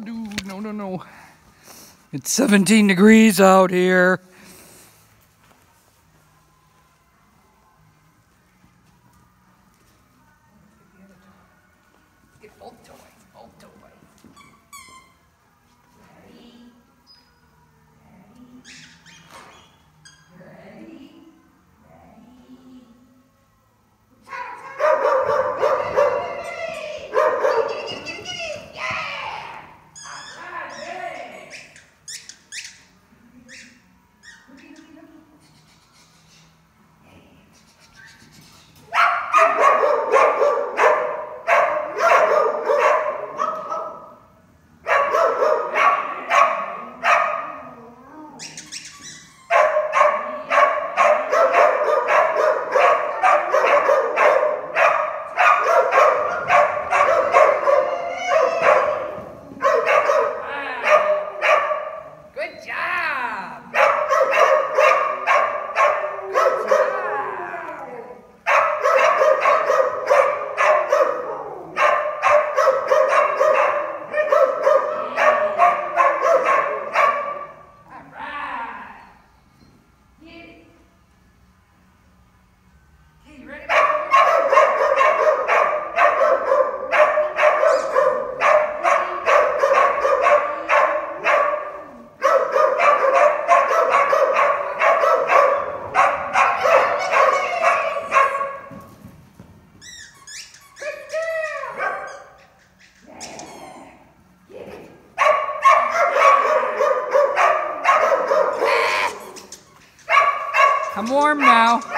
Dude, no, no, no. It's 17 degrees out here. Get both I'm warm now.